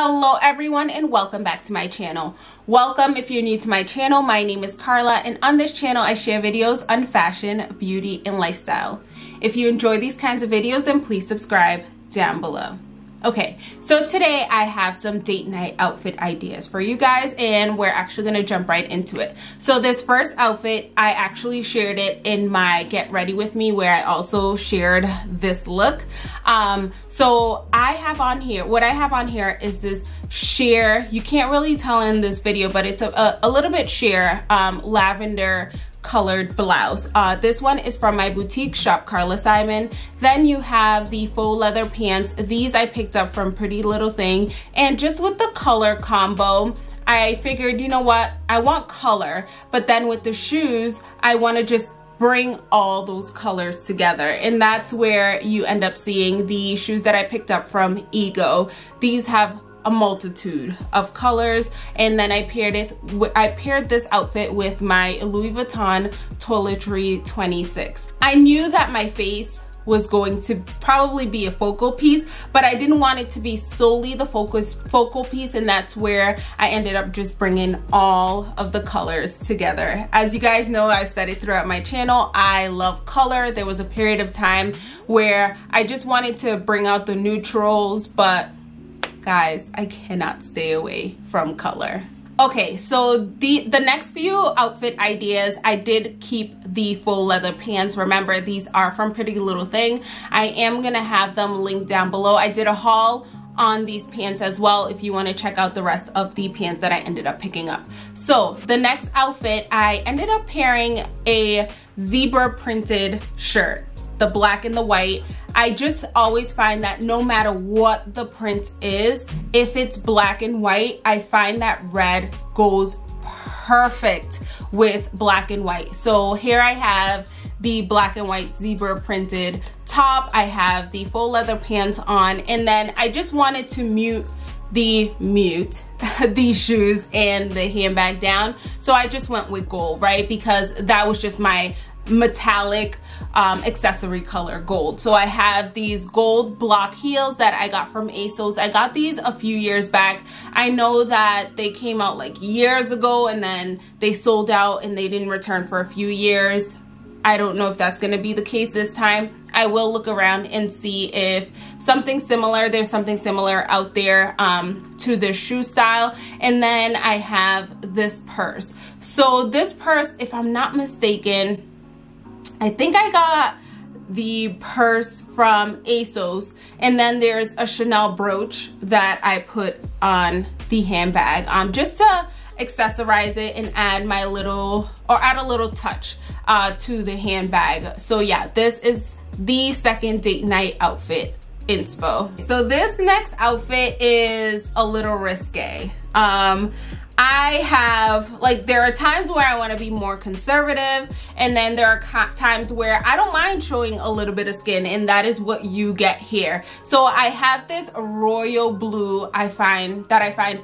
Hello everyone and welcome back to my channel. Welcome if you're new to my channel. My name is Carla and on this channel I share videos on fashion, beauty, and lifestyle. If you enjoy these kinds of videos then please subscribe down below. Okay, so today I have some date night outfit ideas for you guys and we're actually gonna jump right into it. So this first outfit, I actually shared it in my get ready with me where I also shared this look. Um, so I have on here, what I have on here is this sheer, you can't really tell in this video, but it's a, a, a little bit sheer um, lavender colored blouse. Uh, this one is from my boutique shop, Carla Simon. Then you have the faux leather pants. These I picked up from Pretty Little Thing. And just with the color combo, I figured, you know what, I want color, but then with the shoes, I wanna just bring all those colors together and that's where you end up seeing the shoes that I picked up from Ego. These have a multitude of colors and then I paired it I paired this outfit with my Louis Vuitton Toiletry 26. I knew that my face was going to probably be a focal piece, but I didn't want it to be solely the focus focal piece, and that's where I ended up just bringing all of the colors together. As you guys know, I've said it throughout my channel, I love color. There was a period of time where I just wanted to bring out the neutrals, but guys, I cannot stay away from color. Okay, so the, the next few outfit ideas, I did keep the faux leather pants. Remember, these are from Pretty Little Thing. I am gonna have them linked down below. I did a haul on these pants as well if you want to check out the rest of the pants that I ended up picking up. So the next outfit, I ended up pairing a zebra printed shirt the black and the white. I just always find that no matter what the print is, if it's black and white, I find that red goes perfect with black and white. So here I have the black and white zebra printed top. I have the faux leather pants on and then I just wanted to mute the mute these shoes and the handbag down so I just went with gold right because that was just my metallic um, accessory color gold. So I have these gold block heels that I got from ASOS. I got these a few years back. I know that they came out like years ago and then they sold out and they didn't return for a few years. I don't know if that's going to be the case this time. I will look around and see if something similar, there's something similar out there um, to this shoe style. And then I have this purse. So this purse, if I'm not mistaken, I think I got the purse from ASOS and then there's a Chanel brooch that I put on the handbag um, just to accessorize it and add my little or add a little touch uh, to the handbag. So yeah, this is the second date night outfit inspo. So this next outfit is a little risque. Um, I have, like, there are times where I want to be more conservative, and then there are times where I don't mind showing a little bit of skin, and that is what you get here. So I have this royal blue, I find, that I find,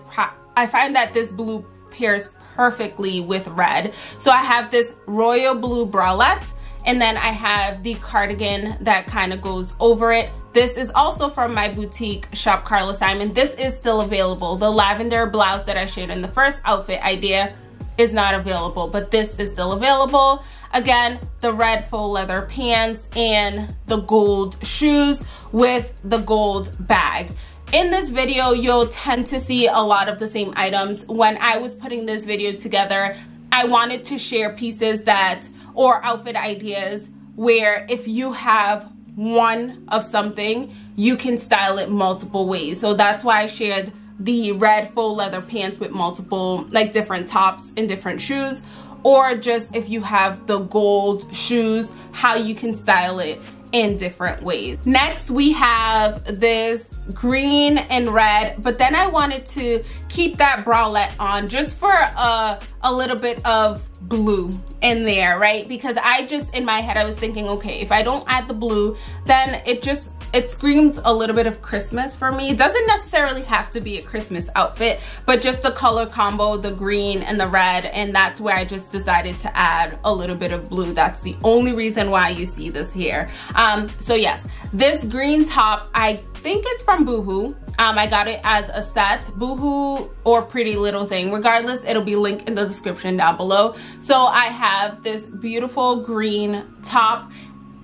I find that this blue pairs perfectly with red. So I have this royal blue bralette, and then I have the cardigan that kind of goes over it. This is also from my boutique shop, Carla Simon. This is still available. The lavender blouse that I shared in the first outfit idea is not available, but this is still available. Again, the red faux leather pants and the gold shoes with the gold bag. In this video, you'll tend to see a lot of the same items. When I was putting this video together, I wanted to share pieces that or outfit ideas where if you have one of something, you can style it multiple ways. So that's why I shared the red faux leather pants with multiple, like different tops and different shoes. Or just if you have the gold shoes, how you can style it in different ways. Next, we have this green and red, but then I wanted to keep that bralette on just for a, a little bit of blue in there, right? Because I just, in my head, I was thinking, okay, if I don't add the blue, then it just, it screams a little bit of Christmas for me. It doesn't necessarily have to be a Christmas outfit, but just the color combo, the green and the red, and that's where I just decided to add a little bit of blue. That's the only reason why you see this here. Um, so yes, this green top, I think it's from Boohoo. Um, I got it as a set, Boohoo or Pretty Little Thing. Regardless, it'll be linked in the description down below. So I have this beautiful green top,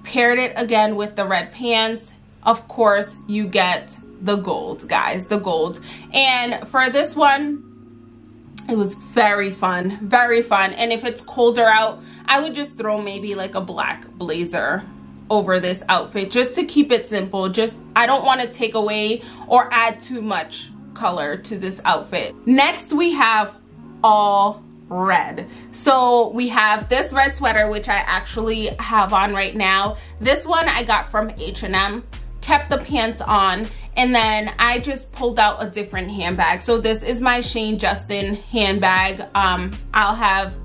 paired it again with the red pants. Of course, you get the gold, guys, the gold. And for this one, it was very fun, very fun. And if it's colder out, I would just throw maybe like a black blazer over this outfit just to keep it simple. Just, I don't want to take away or add too much color to this outfit. Next, we have all red. So we have this red sweater, which I actually have on right now. This one I got from H&M kept the pants on and then I just pulled out a different handbag. So this is my Shane Justin handbag. Um, I'll have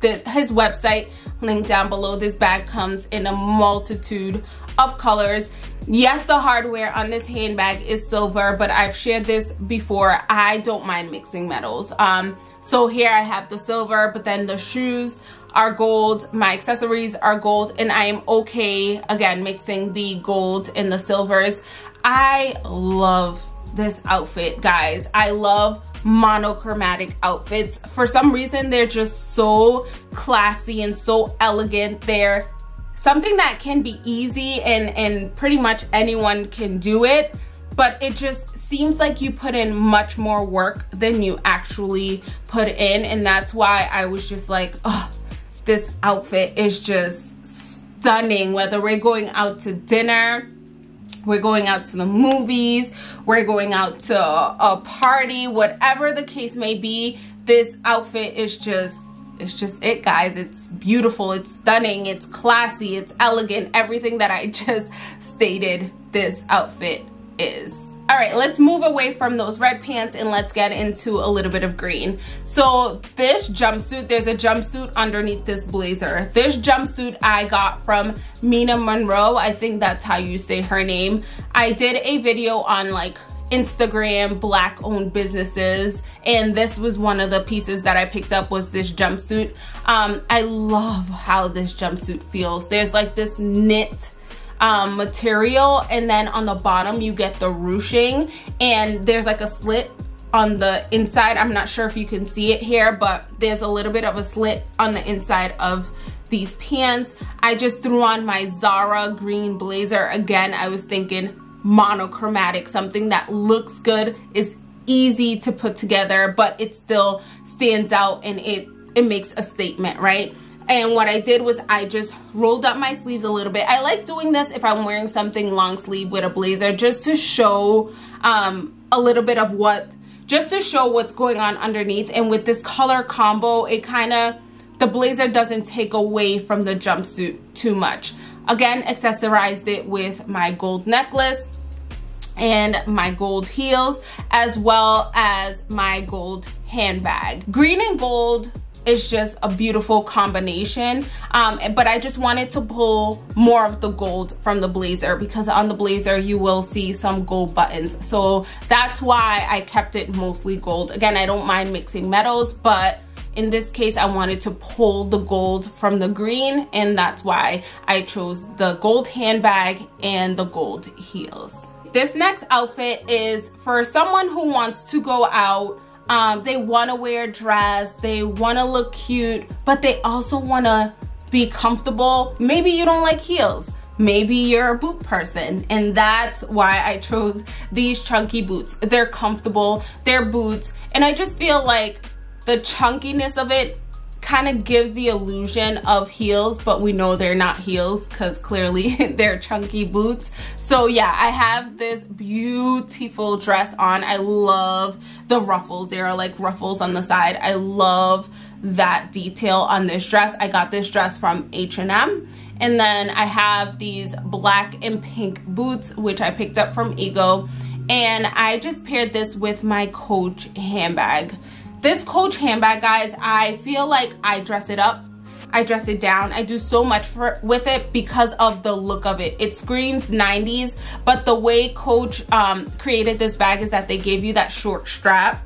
the, his website linked down below. This bag comes in a multitude of colors. Yes, the hardware on this handbag is silver, but I've shared this before. I don't mind mixing metals. Um, so here I have the silver, but then the shoes are gold, my accessories are gold, and I am okay, again, mixing the gold and the silvers. I love this outfit, guys. I love monochromatic outfits. For some reason, they're just so classy and so elegant. They're something that can be easy and, and pretty much anyone can do it, but it just seems like you put in much more work than you actually put in. And that's why I was just like, oh, this outfit is just stunning. Whether we're going out to dinner, we're going out to the movies, we're going out to a party, whatever the case may be, this outfit is just it's just it guys. It's beautiful. It's stunning. It's classy. It's elegant. Everything that i just stated this outfit is all right, let's move away from those red pants and let's get into a little bit of green. So this jumpsuit, there's a jumpsuit underneath this blazer. This jumpsuit I got from Minaa Monroe. I think that's how you say her name. I did a video on like Instagram black owned businesses and this was one of the pieces that I picked up was this jumpsuit. Um, I love how this jumpsuit feels. There's like this knit um, material and then on the bottom you get the ruching and there's like a slit on the inside. I'm not sure if you can see it here, but there's a little bit of a slit on the inside of these pants. I just threw on my Zara green blazer. Again, I was thinking monochromatic, something that looks good, is easy to put together, but it still stands out and it, it makes a statement, right? And what I did was I just rolled up my sleeves a little bit. I like doing this if I'm wearing something long sleeve with a blazer just to show um, a little bit of what, just to show what's going on underneath. And with this color combo, it kind of, the blazer doesn't take away from the jumpsuit too much. Again, accessorized it with my gold necklace and my gold heels as well as my gold handbag. Green and gold is just a beautiful combination. Um, but I just wanted to pull more of the gold from the blazer because on the blazer you will see some gold buttons. So that's why I kept it mostly gold. Again I don't mind mixing metals but in this case I wanted to pull the gold from the green and that's why I chose the gold handbag and the gold heels. This next outfit is for someone who wants to go out um, they want to wear a dress, they want to look cute, but they also want to be comfortable. Maybe you don't like heels. Maybe you're a boot person and that's why I chose these chunky boots. They're comfortable, they're boots, and I just feel like the chunkiness of it kind of gives the illusion of heels, but we know they're not heels because clearly they're chunky boots. So yeah, I have this beautiful dress on. I love the ruffles. There are like ruffles on the side. I love that detail on this dress. I got this dress from H&M. And then I have these black and pink boots, which I picked up from Ego. And I just paired this with my Coach handbag. This Coach handbag, guys, I feel like I dress it up I dress it down. I do so much for, with it because of the look of it. It screams 90s, but the way Coach um, created this bag is that they gave you that short strap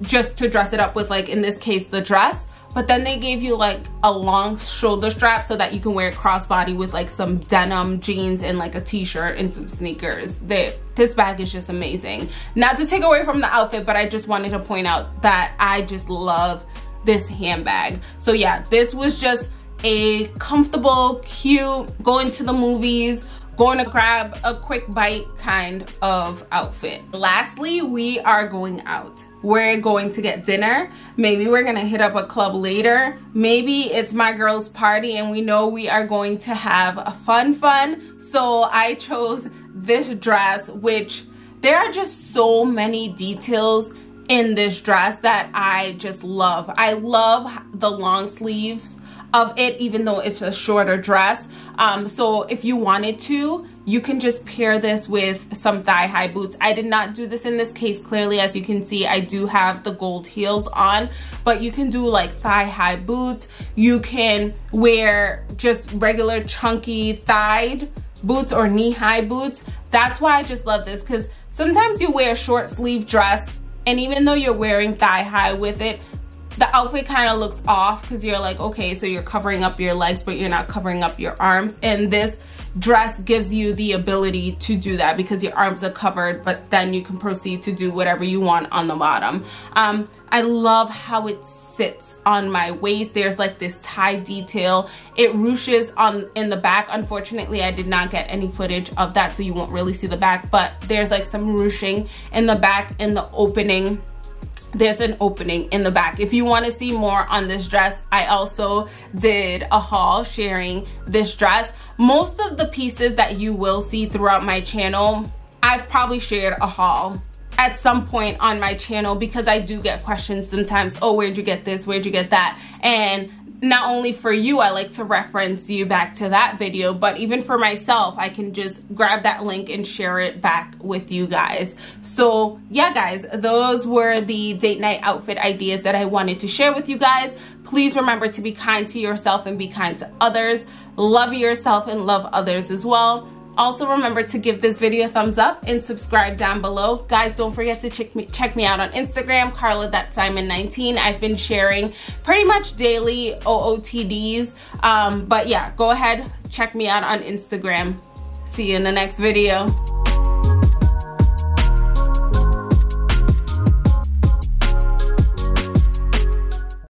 just to dress it up with like, in this case, the dress but then they gave you like a long shoulder strap so that you can wear it crossbody with like some denim jeans and like a t-shirt and some sneakers. They, this bag is just amazing. Not to take away from the outfit, but I just wanted to point out that I just love this handbag. So yeah, this was just a comfortable, cute, going to the movies, going to grab a quick bite kind of outfit. Lastly, we are going out. We're going to get dinner. Maybe we're gonna hit up a club later. Maybe it's my girl's party and we know we are going to have a fun fun. So I chose this dress, which there are just so many details in this dress that I just love. I love the long sleeves of it even though it's a shorter dress. Um, so if you wanted to you can just pair this with some thigh high boots. I did not do this in this case. Clearly as you can see I do have the gold heels on but you can do like thigh high boots. You can wear just regular chunky thighed boots or knee high boots. That's why I just love this because sometimes you wear a short sleeve dress and even though you're wearing thigh high with it the outfit kind of looks off because you're like, okay, so you're covering up your legs, but you're not covering up your arms. And this dress gives you the ability to do that because your arms are covered, but then you can proceed to do whatever you want on the bottom. Um, I love how it sits on my waist. There's like this tie detail. It ruches on in the back. Unfortunately, I did not get any footage of that, so you won't really see the back, but there's like some ruching in the back in the opening there's an opening in the back. If you wanna see more on this dress, I also did a haul sharing this dress. Most of the pieces that you will see throughout my channel, I've probably shared a haul at some point on my channel because I do get questions sometimes, oh, where'd you get this? Where'd you get that? And not only for you, I like to reference you back to that video, but even for myself, I can just grab that link and share it back with you guys. So yeah, guys, those were the date night outfit ideas that I wanted to share with you guys. Please remember to be kind to yourself and be kind to others. Love yourself and love others as well. Also remember to give this video a thumbs up and subscribe down below. Guys, don't forget to check me, check me out on Instagram, Carla That Simon 19 I've been sharing pretty much daily OOTDs. Um, but yeah, go ahead, check me out on Instagram. See you in the next video.